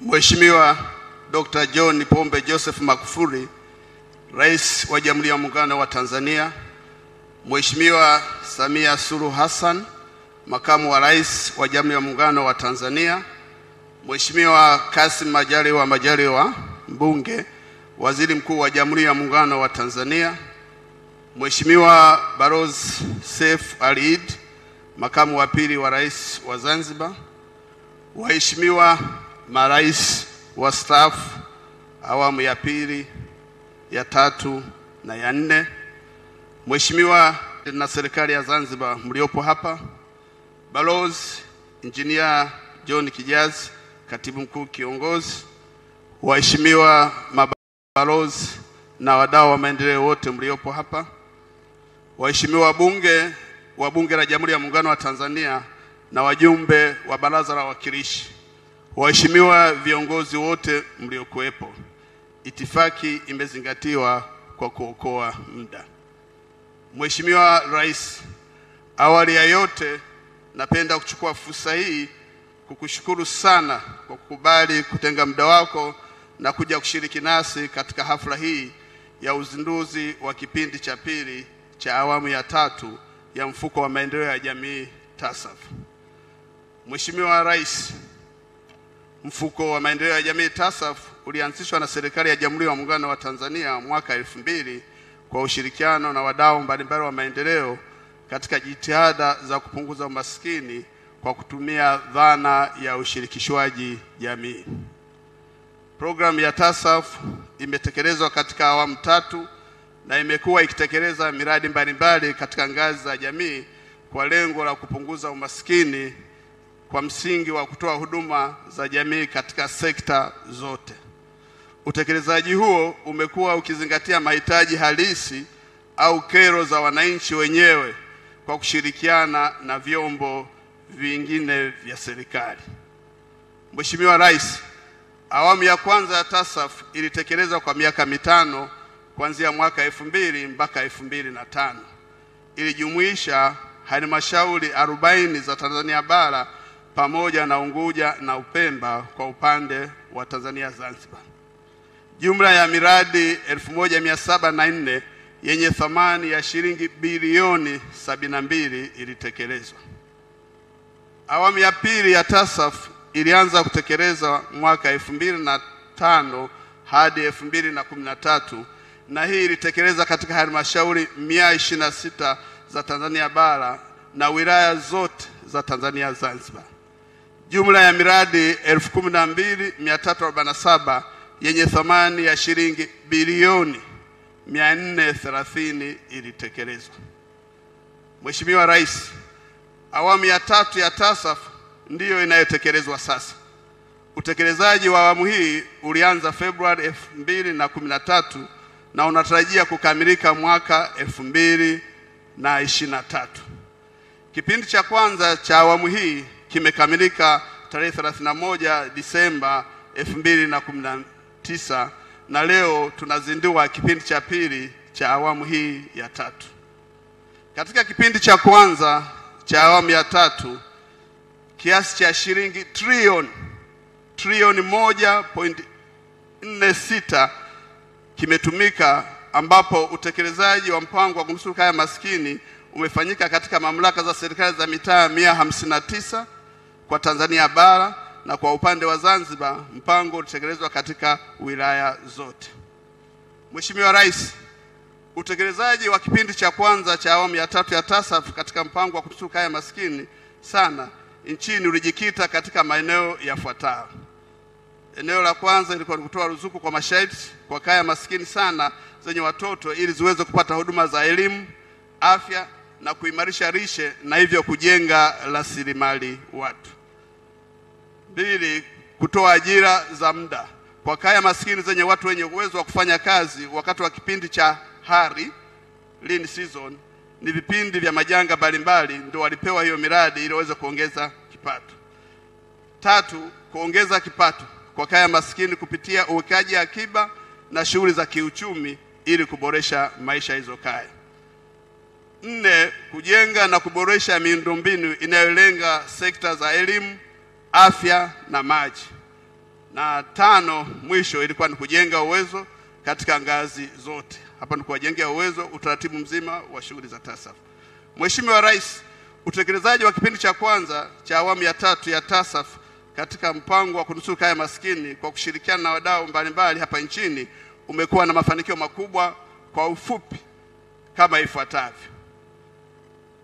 Mheshimiwa Dr. John Pombe Joseph Magufuli, Rais wa Jamhuri ya Muungano wa Tanzania, Mheshimiwa Samia Suluhu Hassan, Makamu wa Rais wa Jamhuri ya Muungano wa Tanzania, Mheshimiwa Kassim Majaliwa Majaliwa, Mbunge, Waziri Mkuu wa Jamhuri ya Muungano wa Tanzania, Mheshimiwa Balozi Seif Ali Iddi, Makamu wa Pili wa Rais wa Zanzibar, Waheshimiwa marais wastaafu awamu ya pili, ya tatu na ya nne, Mheshimiwa na serikali ya Zanzibar mliopo hapa, Balozi Injinia John Kijazi, Katibu Mkuu Kiongozi, waheshimiwa mabalozi na wadau wa maendeleo wote mliopo hapa, waheshimiwa wabunge wa Bunge la Jamhuri ya Muungano wa Tanzania na wajumbe wa Baraza la Wawakilishi, waheshimiwa viongozi wote mliokuwepo, itifaki imezingatiwa kwa kuokoa muda. Mheshimiwa Rais, awali ya yote napenda kuchukua fursa hii kukushukuru sana kwa kukubali kutenga muda wako na kuja kushiriki nasi katika hafla hii ya uzinduzi wa kipindi cha pili cha awamu ya tatu ya mfuko wa maendeleo ya jamii TASAF. Mheshimiwa Rais, mfuko wa maendeleo ya jamii TASAF ulianzishwa na serikali ya Jamhuri ya Muungano wa Tanzania mwaka elfu mbili kwa ushirikiano na wadau mbalimbali wa maendeleo katika jitihada za kupunguza umaskini kwa kutumia dhana ya ushirikishwaji jamii. Programu ya TASAF imetekelezwa katika awamu tatu na imekuwa ikitekeleza miradi mbalimbali katika ngazi za jamii kwa lengo la kupunguza umaskini kwa msingi wa kutoa huduma za jamii katika sekta zote. Utekelezaji huo umekuwa ukizingatia mahitaji halisi au kero za wananchi wenyewe kwa kushirikiana na vyombo vingine vya serikali. Mheshimiwa Rais, awamu ya kwanza ya TASAF ilitekelezwa kwa miaka mitano kuanzia mwaka elfu mbili mpaka elfu mbili na tano. Ilijumuisha halmashauri arobaini za Tanzania bara pamoja na Unguja na Upemba kwa upande wa Tanzania Zanzibar. Jumla ya miradi 1704 yenye thamani ya shilingi bilioni 72 ilitekelezwa. Awamu ya pili ya TASAF ilianza kutekelezwa mwaka 2005 hadi 2013 na hii ilitekeleza katika halmashauri 126 za Tanzania bara na wilaya zote za Tanzania Zanzibar. Jumla ya miradi 12347 yenye thamani ya shilingi bilioni 430 ilitekelezwa. Mheshimiwa Rais, awamu ya tatu ya TASAF ndiyo inayotekelezwa sasa. Utekelezaji wa awamu hii ulianza Februari elfu mbili na kumi na unatarajia kukamilika mwaka elfu mbili na ishirini na tatu. Kipindi cha kwanza cha awamu hii kimekamilika tarehe 31 Disemba 2019 na leo tunazindua kipindi cha pili cha awamu hii ya tatu. Katika kipindi cha kwanza cha awamu ya tatu kiasi cha shilingi trilioni trilioni moja point nne sita kimetumika ambapo utekelezaji wa mpango wa kunusuru kaya maskini umefanyika katika mamlaka za serikali za mitaa mia hamsini na tisa kwa Tanzania bara na kwa upande wa Zanzibar mpango ulitekelezwa katika wilaya zote. Mheshimiwa Rais, utekelezaji wa kipindi cha kwanza cha awamu ya tatu ya TASAF katika mpango wa kunusuru kaya maskini sana nchini ulijikita katika maeneo yafuatayo. Eneo la kwanza ilikuwa ni kutoa ruzuku kwa masharti kwa kaya maskini sana zenye watoto ili ziweze kupata huduma za elimu, afya na kuimarisha lishe na hivyo kujenga rasilimali watu. Mbili, kutoa ajira za muda kwa kaya maskini zenye watu wenye uwezo wa kufanya kazi wakati wa kipindi cha hari lean season, ni vipindi vya majanga mbalimbali, ndio walipewa hiyo miradi ili waweze kuongeza kipato. Tatu, kuongeza kipato kwa kaya maskini kupitia uwekaji akiba na shughuli za kiuchumi ili kuboresha maisha hizo kaya. Nne, kujenga na kuboresha miundombinu inayolenga sekta za elimu, afya na maji. na tano mwisho ilikuwa ni kujenga uwezo katika ngazi zote. Hapa ni kuwajengea uwezo utaratibu mzima wa shughuli za TASAF. Mheshimiwa Rais, utekelezaji wa kipindi cha kwanza cha awamu ya tatu ya TASAF katika mpango wa kunusuru kaya maskini kwa kushirikiana na wadau mbalimbali hapa nchini umekuwa na mafanikio makubwa. Kwa ufupi kama ifuatavyo: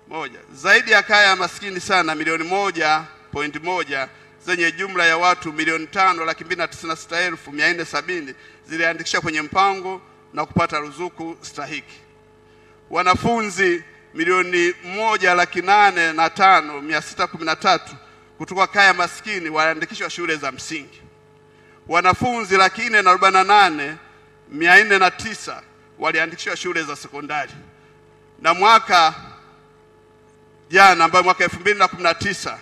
moja, zaidi ya kaya maskini sana milioni moja pointi moja zenye jumla ya watu milioni tano laki mbili na tisini na sita elfu mia nne sabini ziliandikishwa kwenye mpango na kupata ruzuku stahiki. Wanafunzi milioni moja laki nane na tano mia sita kumi na tatu kutoka kaya maskini waliandikishwa shule za msingi. Wanafunzi laki nne na arobaini na nane mia nne na tisa waliandikishwa shule za sekondari. Na mwaka jana ambayo mwaka elfu mbili na kumi na tisa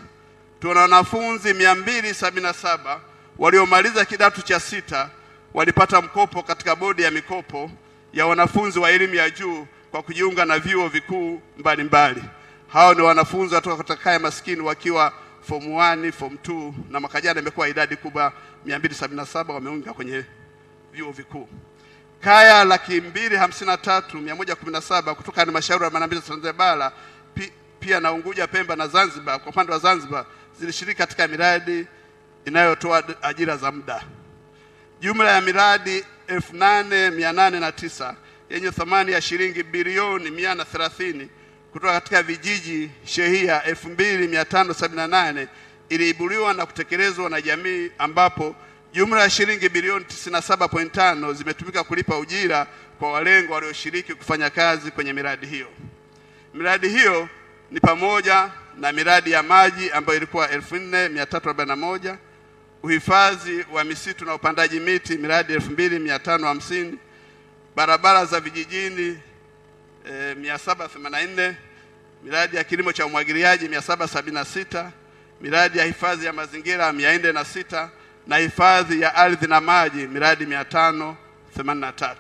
tuna wanafunzi mia mbili sabini na saba waliomaliza kidato cha sita walipata mkopo katika bodi ya mikopo ya wanafunzi wa elimu ya juu kwa kujiunga na vyuo vikuu mbalimbali. Hao ni wanafunzi watoka katika kaya maskini wakiwa form 1, form 2 na mwaka jana imekuwa idadi kubwa 277 wameunga kwenye vyuo vikuu. Kaya laki mbili hamsini na tatu mia moja kumi na saba kutoka halmashauri ya Mara Tanzania pia na Unguja, Pemba na Zanzibar. Kwa upande wa Zanzibar zilishiriki katika miradi inayotoa ajira za muda. Jumla ya miradi elfu nane mia nane na tisa yenye thamani ya shilingi bilioni mia na thelathini kutoka katika vijiji shehia elfu mbili mia tano sabini na nane iliibuliwa na kutekelezwa na jamii ambapo jumla ya shilingi bilioni 97.5 zimetumika kulipa ujira kwa walengo walioshiriki kufanya kazi kwenye miradi hiyo. Miradi hiyo ni pamoja na miradi ya maji ambayo ilikuwa 4341, uhifadhi wa misitu na upandaji miti miradi 2550, barabara za vijijini e, 784, miradi ya kilimo cha umwagiliaji 776, miradi ya hifadhi ya mazingira 406 na hifadhi ya ardhi na maji miradi 583.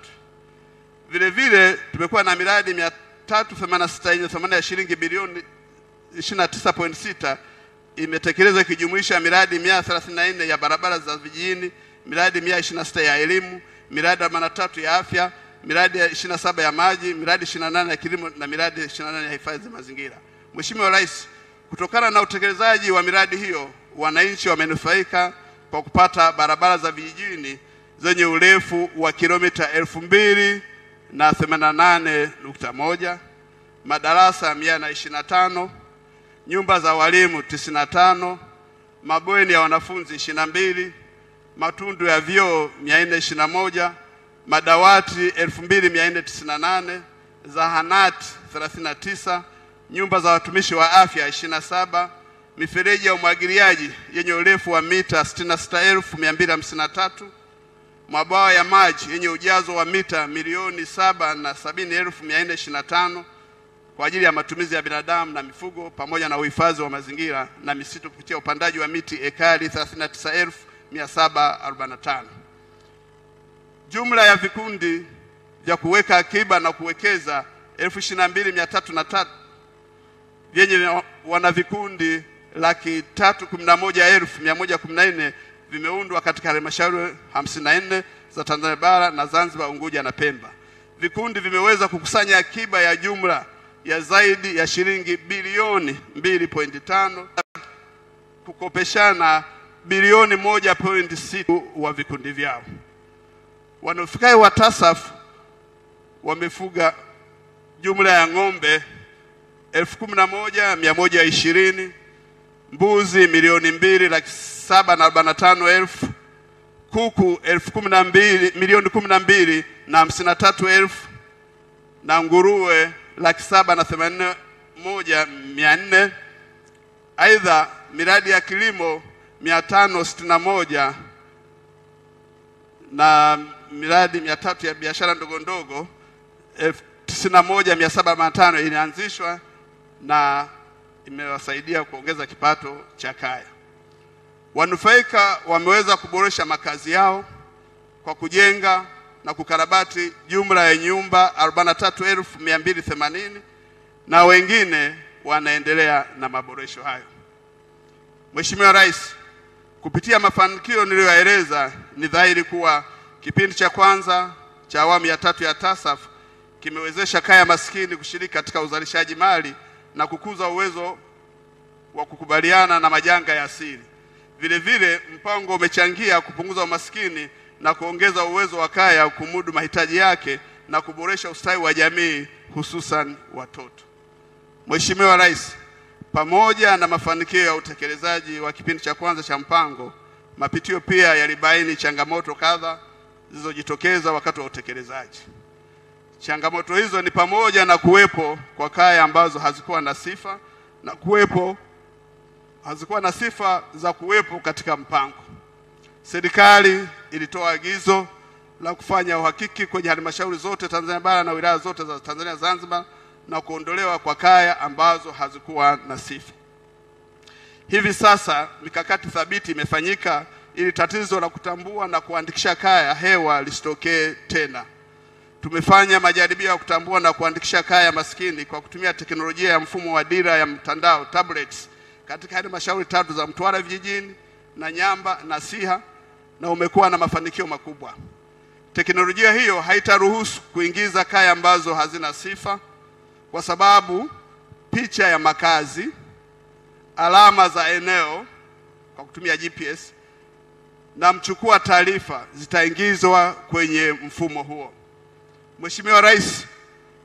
Vile vile tumekuwa na miradi 386 yenye thamani ya shilingi bilioni 29.6 imetekelezwa ikijumuisha miradi 134 ya barabara za vijijini, miradi 126 ya elimu, miradi 43 ya afya, miradi ya 27 ya maji, miradi 28 ya kilimo na miradi 28 ya hifadhi za mazingira. Mheshimiwa Rais, kutokana na utekelezaji wa miradi hiyo, wananchi wamenufaika kwa kupata barabara za vijijini zenye urefu wa kilomita elfu mbili na themanini na nane nukta moja, madarasa mia na ishirini na tano, nyumba za walimu tisini na tano, mabweni ya wanafunzi ishirini na mbili, matundu ya vyoo mia nne ishirini na moja, madawati elfu mbili mia nne tisini na nane, zahanati thelathini na tisa, nyumba za watumishi wa afya ishirini na saba mifereji ya umwagiliaji yenye urefu wa mita 66253, mabwawa ya maji yenye ujazo wa mita milioni saba na sabini elfu mia nne ishirini na tano kwa ajili ya matumizi ya binadamu na mifugo pamoja na uhifadhi wa mazingira na misitu kupitia upandaji wa miti ekari 39745. Jumla ya vikundi vya kuweka akiba na kuwekeza 22303 vyenye wana vikundi laki tatu kumi na moja elfu mia moja kumi na nne vimeundwa katika halmashauri hamsini na nne za Tanzania bara na Zanzibar, Unguja na Pemba. Vikundi vimeweza kukusanya akiba ya jumla ya zaidi ya shilingi bilioni 2.5 kukopeshana bilioni 1.6 wa vikundi vyao. wanaofikai wa TASAF wamefuga jumla ya ng'ombe elfu kumi na moja mia moja ishirini mbuzi milioni mbili laki saba na arobaini na tano elfu kuku elfu kumi na mbili milioni kumi na mbili na hamsini na tatu elfu na nguruwe laki saba na themanini moja mia nne. Aidha, miradi ya kilimo mia tano sitini na moja na miradi mia tatu ya biashara ndogo ndogo elfu tisini na moja mia saba na tano na imewasaidia kuongeza kipato cha kaya. Wanufaika wameweza kuboresha makazi yao kwa kujenga na kukarabati jumla ya nyumba 43280 na wengine wanaendelea na maboresho hayo. Mheshimiwa Rais, Kupitia mafanikio niliyoeleza, ni dhahiri kuwa kipindi cha kwanza cha awamu ya tatu ya TASAF kimewezesha kaya maskini kushiriki katika uzalishaji mali na kukuza uwezo wa kukubaliana na majanga ya asili. Vile vile mpango umechangia kupunguza umaskini na kuongeza uwezo wa kaya kumudu mahitaji yake na kuboresha ustawi wa jamii hususan watoto. Mheshimiwa Rais, pamoja na mafanikio ya utekelezaji wa kipindi cha kwanza cha mpango, mapitio pia yalibaini changamoto kadha zilizojitokeza wakati wa utekelezaji. Changamoto hizo ni pamoja na kuwepo kwa kaya ambazo hazikuwa na sifa na kuwepo hazikuwa na sifa za kuwepo katika mpango. Serikali ilitoa agizo la kufanya uhakiki kwenye halmashauri zote Tanzania bara na wilaya zote za Tanzania Zanzibar na kuondolewa kwa kaya ambazo hazikuwa na sifa. Hivi sasa mikakati thabiti imefanyika ili tatizo la kutambua na kuandikisha kaya hewa lisitokee tena. Tumefanya majaribio ya kutambua na kuandikisha kaya maskini kwa kutumia teknolojia ya mfumo wa dira ya mtandao tablets katika halmashauri tatu za Mtwara vijijini na Nyamba na Siha na umekuwa na mafanikio makubwa. Teknolojia hiyo haitaruhusu kuingiza kaya ambazo hazina sifa kwa sababu picha ya makazi, alama za eneo kwa kutumia GPS na mchukua taarifa zitaingizwa kwenye mfumo huo. Mheshimiwa Rais,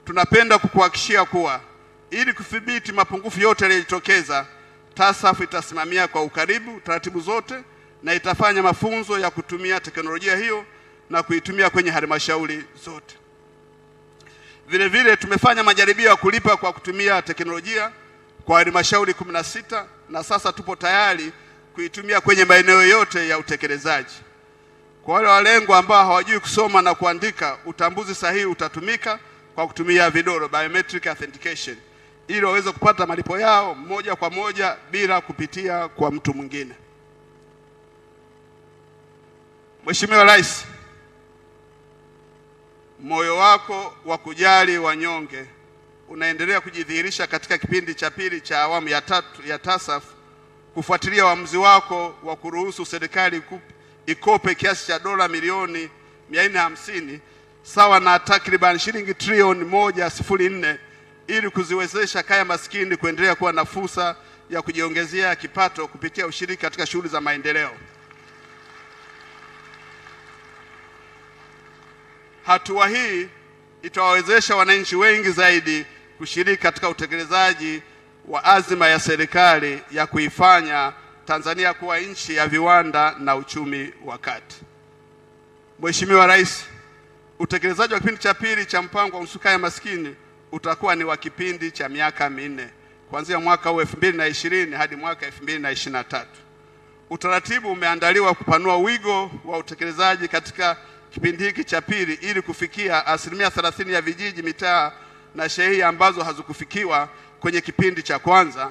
tunapenda kukuhakikishia kuwa ili kudhibiti mapungufu yote yaliyojitokeza, TASAF itasimamia kwa ukaribu taratibu zote na itafanya mafunzo ya kutumia teknolojia hiyo na kuitumia kwenye halmashauri zote. Vile vile tumefanya majaribio ya kulipa kwa kutumia teknolojia kwa halmashauri kumi na sita na sasa tupo tayari kuitumia kwenye maeneo yote ya utekelezaji. Kwa wale walengwa ambao hawajui kusoma na kuandika, utambuzi sahihi utatumika kwa kutumia vidoro biometric authentication, ili waweze kupata malipo yao moja kwa moja bila kupitia kwa mtu mwingine. Mheshimiwa Rais, moyo wako wa kujali wanyonge unaendelea kujidhihirisha katika kipindi cha pili cha awamu ya tatu ya TASAF kufuatilia uamuzi wako wa kuruhusu serikali ikope kiasi cha dola milioni 450 sawa na takriban shilingi trilioni moja sifuri nne ili kuziwezesha kaya maskini kuendelea kuwa na fursa ya kujiongezea kipato kupitia ushiriki katika shughuli za maendeleo. Hatua hii itawawezesha wananchi wengi zaidi kushiriki katika utekelezaji wa azima ya serikali ya kuifanya Tanzania kuwa nchi ya viwanda na uchumi wa kati. Mheshimiwa Rais, utekelezaji wa kipindi cha pili cha mpango wa msukaa ya maskini utakuwa ni wa kipindi cha miaka minne kuanzia mwaka huu elfu mbili na ishirini hadi mwaka elfu mbili na ishirini na tatu. Utaratibu umeandaliwa kupanua wigo wa utekelezaji katika kipindi hiki cha pili ili kufikia asilimia thelathini ya vijiji, mitaa na shehia ambazo hazikufikiwa kwenye kipindi cha kwanza,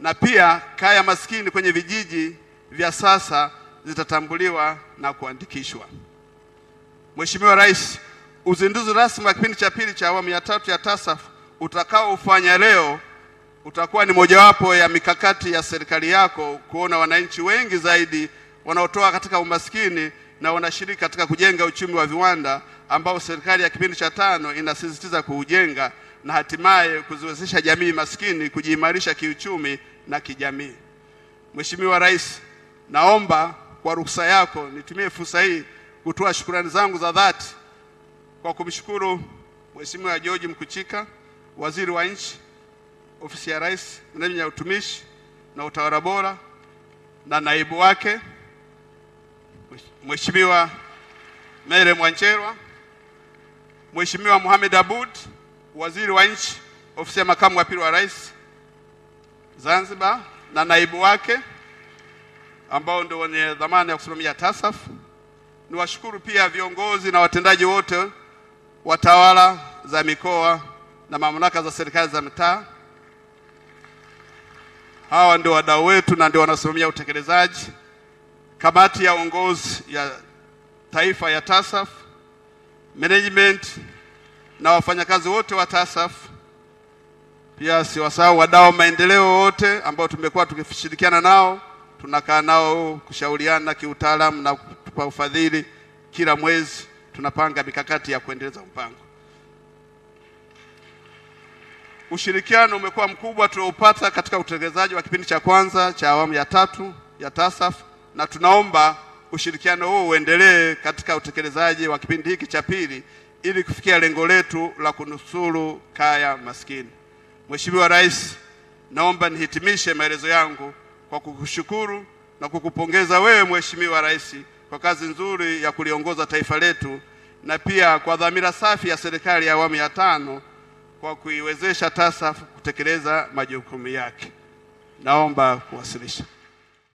na pia kaya maskini kwenye vijiji vya sasa zitatambuliwa na kuandikishwa. Mheshimiwa Rais, uzinduzi rasmi wa kipindi cha pili cha awamu ya tatu ya TASAF utakaofanya leo utakuwa ni mojawapo ya mikakati ya serikali yako kuona wananchi wengi zaidi wanaotoa katika umaskini na wanashiriki katika kujenga uchumi wa viwanda ambao serikali ya kipindi cha tano inasisitiza kuujenga na hatimaye kuziwezesha jamii maskini kujiimarisha kiuchumi na kijamii. Mheshimiwa Rais, naomba kwa ruhusa yako nitumie fursa hii kutoa shukrani zangu za dhati kwa kumshukuru Mheshimiwa George Mkuchika, Waziri wa Nchi, Ofisi ya Rais, Menejimenti ya Utumishi na Utawala Bora na naibu wake Mheshimiwa Mere Mwancherwa, Mheshimiwa Mohamed Abud, Waziri wa Nchi, Ofisi ya Makamu wa Pili wa Rais Zanzibar na naibu wake ambao ndio wenye dhamana ya kusimamia TASAF. Niwashukuru pia viongozi na watendaji wote wa tawala za mikoa na mamlaka za serikali za mitaa. Hawa ndio wadau wetu na ndio wanasimamia utekelezaji. Kamati ya uongozi ya taifa ya TASAF, management na wafanyakazi wote wa TASAF. Pia siwasahau wadau maendeleo wote ambao tumekuwa tukishirikiana nao tunakaa nao kushauriana kiutaalamu na kutupa ufadhili. Kila mwezi tunapanga mikakati ya kuendeleza mpango. Ushirikiano umekuwa mkubwa tuliopata katika utekelezaji wa kipindi cha kwanza cha awamu ya tatu ya TASAF na tunaomba ushirikiano huo uendelee katika utekelezaji wa kipindi hiki cha pili ili kufikia lengo letu la kunusuru kaya maskini. Mheshimiwa Rais, naomba nihitimishe maelezo yangu kwa kukushukuru na kukupongeza wewe Mheshimiwa Rais kwa kazi nzuri ya kuliongoza taifa letu na pia kwa dhamira safi ya serikali ya awamu ya tano kwa kuiwezesha TASAF kutekeleza majukumu yake. Naomba kuwasilisha.